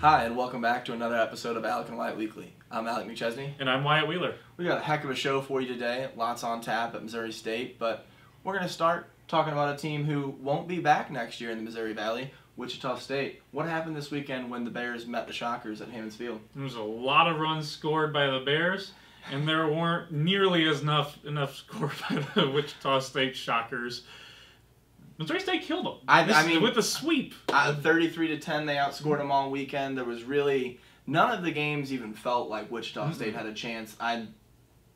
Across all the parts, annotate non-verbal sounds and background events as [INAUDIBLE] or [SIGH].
Hi, and welcome back to another episode of Alec and Wyatt Weekly. I'm Alec McChesney. And I'm Wyatt Wheeler. We got a heck of a show for you today. Lots on tap at Missouri State, but we're going to start talking about a team who won't be back next year in the Missouri Valley, Wichita State. What happened this weekend when the Bears met the Shockers at Hammons Field? There was a lot of runs scored by the Bears, and there weren't nearly as enough [LAUGHS] enough scored by the Wichita State Shockers. Missouri State killed them. I- This- I mean- with a sweep. Uh, 33 to 10, they outscored them all weekend. There was really none of the games even felt like Wichita State had a chance. I'm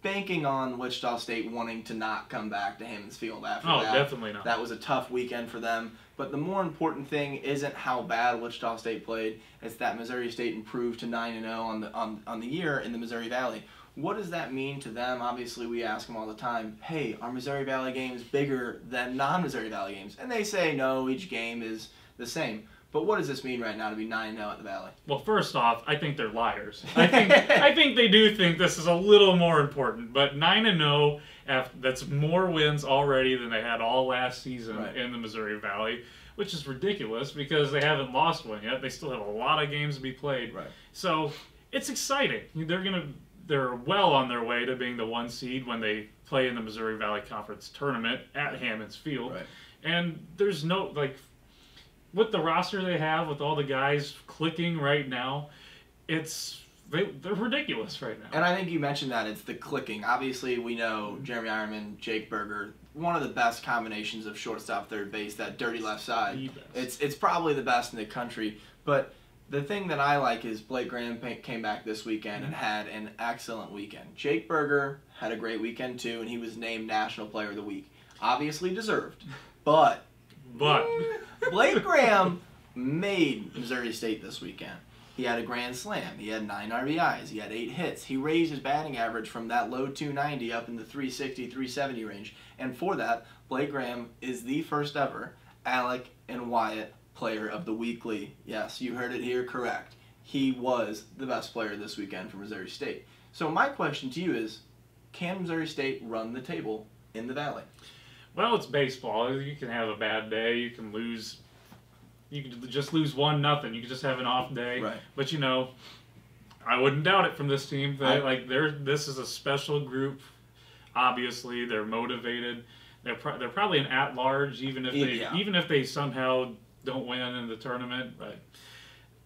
banking on Wichita State wanting to not come back to Hammons Field after Oh, that. definitely not. That was a tough weekend for them. But the more important thing isn't how bad Wichita State played; it's that Missouri State improved to nine and zero on the on, on the year in the Missouri Valley. What does that mean to them? Obviously, we ask them all the time, "Hey, are Missouri Valley games bigger than non-Missouri Valley games?" And they say, "No, each game is the same." But what does this mean right now to be 9 0 at the Valley? Well, first off, I think they're liars. I think I [LAUGHS] think they do think this is a little more important. But nine and oh, zero, that's more wins already than they had all last season Right. in the Missouri Valley, which is ridiculous because they haven't lost one yet. They still have a lot of games to be played. Right. So it's exciting. They're gonna they're well on their way to being the one seed when they play in the Missouri Valley Conference tournament at Hammons Field. Right. And there's no like with the roster they have with all the guys clicking right now, it's they, they're ridiculous right now. And I think you mentioned that it's the clicking. Obviously, we know Jeremy Eierman, Jake Burger, one of the best combinations of shortstop, third base, that dirty left side. It's it's probably the best in the country. But the thing that I like is Blake Graham came back this weekend and mm-hmm. had an excellent weekend. Jake Burger had a great weekend too, and he was named National Player of the Week. Obviously deserved, [LAUGHS] but but [LAUGHS] Blake Graham made Missouri State this weekend. He had a grand slam. He had nine RBIs. He had eight hits. He raised his batting average from that low 290 up in the 360, 370 range. And for that, Blake Graham is the first ever Alec and Wyatt player of the weekly. Yes, you heard it here correct. He was the best player this weekend for Missouri State. So my question to you is, can Missouri State run the table in the Valley? well, it's baseball. You can have a bad day. You can lose. You can just lose one nothing. You can just have an off day. Right. But you know, I wouldn't doubt it from this team. They I- like they're this is a special group. Obviously, they're motivated. They're pro- they're probably an at large, even if they Yeah. even if they somehow don't win in the tournament. But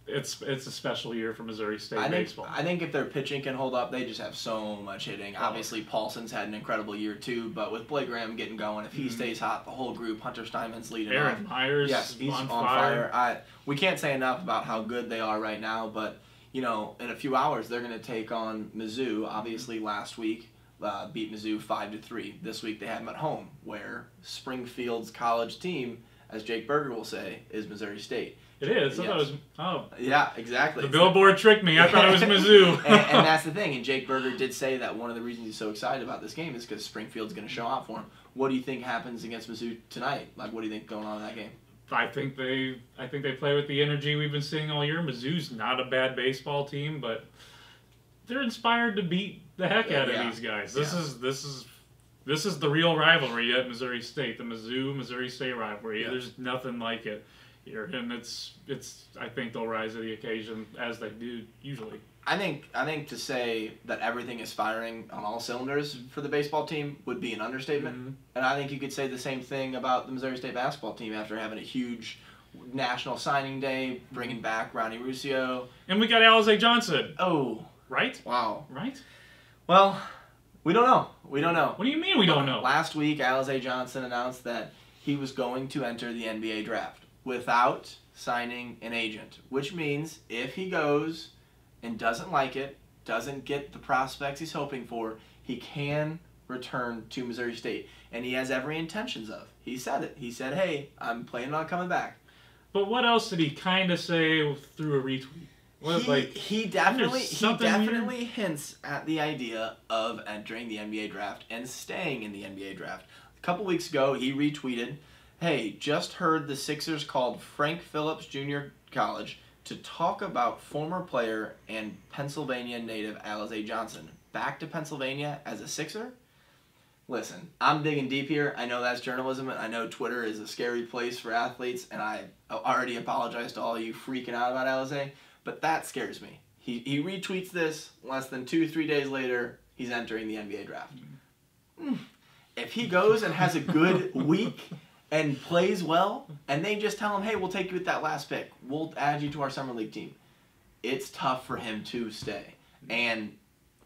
it's it's a special year for Missouri State I think, baseball. I think if their pitching can hold up, they just have so much hitting. Oh. Obviously, Paulson's had an incredible year too, but with Blake Graham getting going, if he Mhm. stays hot, the whole group, Hunter Steinmetz's leading Aaron off. Myers Yes, he's on, on, fire. fire. I we can't say enough about how good they are right now, but you know, in a few hours they're going to take on Mizzou. Obviously, last week uh, beat Mizzou five to three. This week they have them at home, where Springfield's college team, as Jake Burger will say, is Missouri State. It is. I thought it was. Oh, Yeah, exactly. the billboard tricked me. I thought it was [LAUGHS] Mizzou. and, and that's the thing. And Jake Burger did say that one of the reasons he's so excited about this game is because Springfield's going to show out for him. What do you think happens against Mizzou tonight? Like, what do you think going on in that game? I think they I think they play with the energy we've been seeing all year. Mizzou's not a bad baseball team, but they're inspired to beat the heck out of Yeah. these guys. This Yeah. is this is this is the real rivalry at Missouri State, the Mizzou Missouri State rivalry. Yeah. There's nothing like it here, and it's it's I think they'll rise to the occasion as they do usually. I think I think to say that everything is firing on all cylinders for the baseball team would be an understatement. Mhm. And I think you could say the same thing about the Missouri State basketball team after having a huge national signing day, bringing back Ronnie Ruscio. And we got Alize Johnson, Oh, right? wow. Right? Well, we don't know. We don't know. What do you mean we don't know? Last week, Alize Johnson announced that he was going to enter the NBA draft without signing an agent, which means if he goes and doesn't like it, doesn't get the prospects he's hoping for, he can return to Missouri State. And he has every intentions of. He said it. He said, hey, I'm planning on coming back. But what else did he kind of say through a retweet? What, he, like he definitely he something weird? definitely hints at the idea of entering the NBA draft and staying in the NBA draft. A couple weeks ago, he retweeted, "Hey, just heard the Sixers called Frank Phillips Jr. College to talk about former player and Pennsylvania native Alize Johnson back to Pennsylvania as a Sixer." Listen, I'm digging deep here. I know that's journalism, and I know Twitter is a scary place for athletes, and I already apologize to all you freaking out about Alize. But that scares me. He, he retweets this less than two, three days later, he's entering the NBA draft. Mm. If he goes and has a good [LAUGHS] week and plays well, and they just tell him, hey, we'll take you with that last pick, we'll add you to our summer league team, it's tough for him to stay. And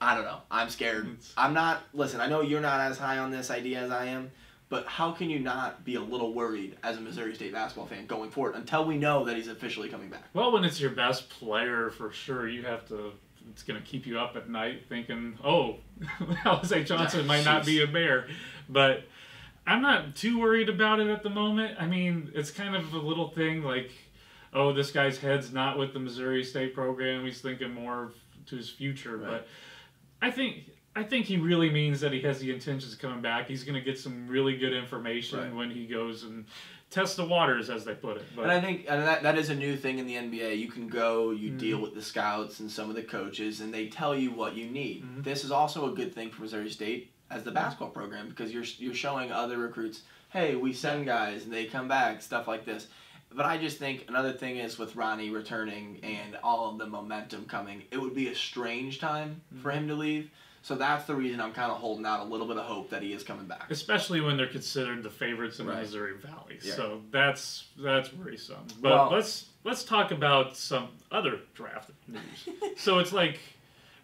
I don't know. I'm scared. I'm not. Listen, I know you're not as high on this idea as I am, but how can you not be a little worried as a Missouri State basketball fan going forward until we know that he's officially coming back? Well, when it's your best player, for sure, you have to. It's going to keep you up at night thinking, oh, [LAUGHS] Alize Johnson might not be a bear. But I'm not too worried about it at the moment. I mean, it's kind of a little thing like, oh, this guy's head's not with the Missouri State program. He's thinking more to his future. Right. But I think. I think he really means that he has the intentions of coming back. He's going to get some really good information Right. when he goes and test the waters, as they put it. But And I think and that, that is a new thing in the NBA. You can go, you Mhm. deal with the scouts and some of the coaches, and they tell you what you need. Mhm. This is also a good thing for Missouri State as the basketball program because you're you're showing other recruits, hey, we send guys and they come back, stuff like this. But I just think another thing is with Ronnie returning and all of the momentum coming, it would be a strange time for him to leave. So that's the reason I'm kind of holding out a little bit of hope that he is coming back. especially when they're considered the favorites in Right. the Missouri Valley. Yeah. So that's that's worrisome. But Well- let's let's talk about some other draft news. [LAUGHS] so it's like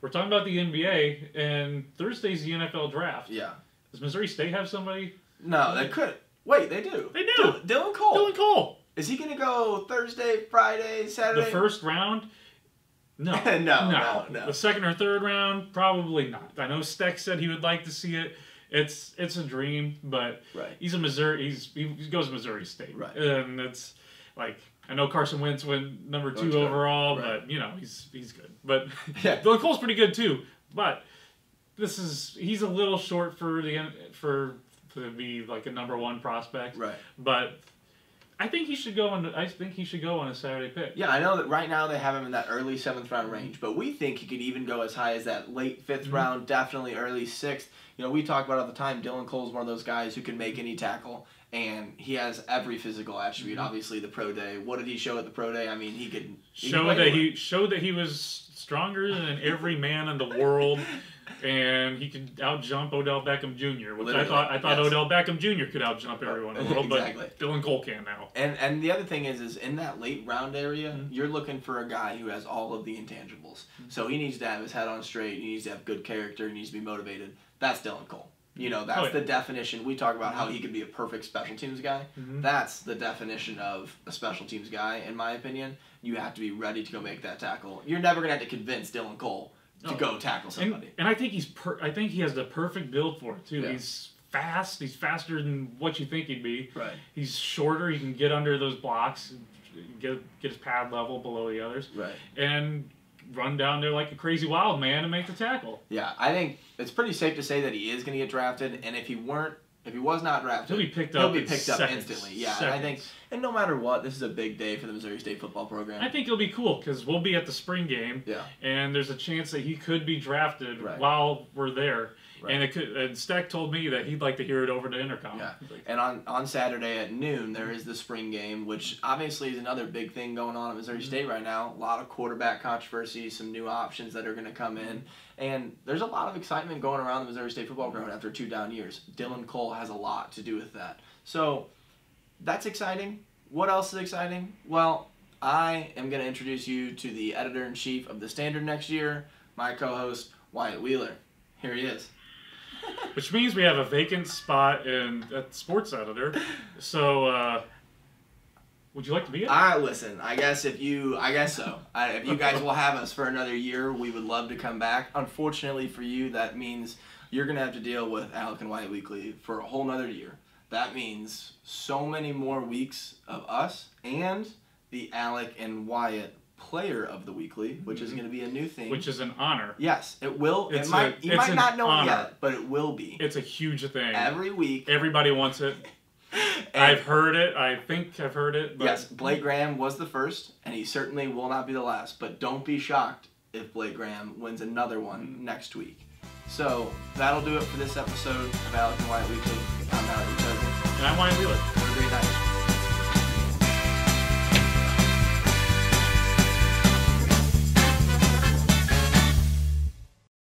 we're talking about the NBA and Thursday's the NFL draft. Yeah. Does Missouri State have somebody? No, they could. Wait, they do. They do. Dylan, Dylan Cole. Dylan Cole. Is he gonna go Thursday, Friday, Saturday? The first round? [LAUGHS] No. No, no, no. The second or third round? Probably not. I know Steck said he would like to see it. It's it's a dream, but Right. he's a Missouri. He's he goes to Missouri State, Right. And it's like I know Carson Wentz went number two overall, Right. but you know he's he's good. But [LAUGHS] Yeah. Dylan Cole's pretty good too. But this is he's a little short for the for to be like a number one prospect. Right. But I think he should go on. I think he should go on a Saturday pick. Yeah, I know that right now they have him in that early seventh round range, but we think he could even go as high as that late 5th Mhm. round, definitely early sixth. You know, we talk about all the time. Dylan Cole's one of those guys who can make any tackle, and he has every physical attribute. Mhm. Obviously, the pro day. What did he show at the pro day? I mean, he could he could Show play that he showed that he was stronger than every man in the world, [LAUGHS] and he could out jump Odell Beckham Jr. Which Literally, I thought I thought yes. Odell Beckham Jr. could out jump everyone in the world, Exactly. but Dylan Cole can now. And and the other thing is is in that late round area, Mhm. you're looking for a guy who has all of the intangibles. Mm-hmm. So he needs to have his head on straight. He needs to have good character. He needs to be motivated. That's Dylan Cole. You know, that's Oh, yeah. the definition. We talk about how he could be a perfect special teams guy. Mhm. That's the definition of a special teams guy, in my opinion. You have to be ready to go make that tackle. You're never gonna have to convince Dylan Cole to No. go tackle And, somebody. and I think he's per- I think he has the perfect build for it too. Yeah. He's fast. He's faster than what you think he'd be. right. He's shorter. He can get under those blocks, get get his pad level below the others, Right. and run down there like a crazy wild man and make the tackle. Yeah, I think it's pretty safe to say that he is gonna get drafted. And if he weren't, if he was not drafted, He'll be picked up. He'll be picked up seconds. instantly, yeah, and I think-. And no matter what, this is a big day for the Missouri State football program. I think it'll be cool because we'll be at the spring game, yeah. and there's a chance that he could be drafted Right. while we're there. Right. And it could. And Steck told me that he'd like to hear it over the intercom. Yeah. And on, on Saturday at noon, there is the spring game, which obviously is another big thing going on at Missouri Mhm. State right now. A lot of quarterback controversy, some new options that are going to come in. And there's a lot of excitement going around the Missouri State football ground after two down years. Dylan Cole has a lot to do with that. So that's exciting. What else is exciting? Well, I am going to introduce you to the editor in chief of the Standard next year, my co host, Wyatt Wheeler. Here he is. [LAUGHS] Which means we have a vacant spot in at sports editor. So, uh, would you like to be it? I listen. I guess if you, I guess so. I, if you guys will have us for another year, we would love to come back. Unfortunately for you, that means you're gonna have to deal with Alec and Wyatt Weekly for a whole nother year. That means so many more weeks of us and the Alec and Wyatt player of the weekly, which is Mhm. gonna be a new thing. Which is an honor. yes, it will. It's it might. a- you might not know honor. it yet, but it will be It's a huge thing. every week. Everybody wants it. [LAUGHS] I've heard it. I think I've heard it. But Yes, Blake Graham was the first, and he certainly will not be the last. But don't be shocked if Blake Graham wins another one next week. So that'll do it for this episode of Alec and Wyatt Weekly. I'm. And I'm Wyatt Wheeler.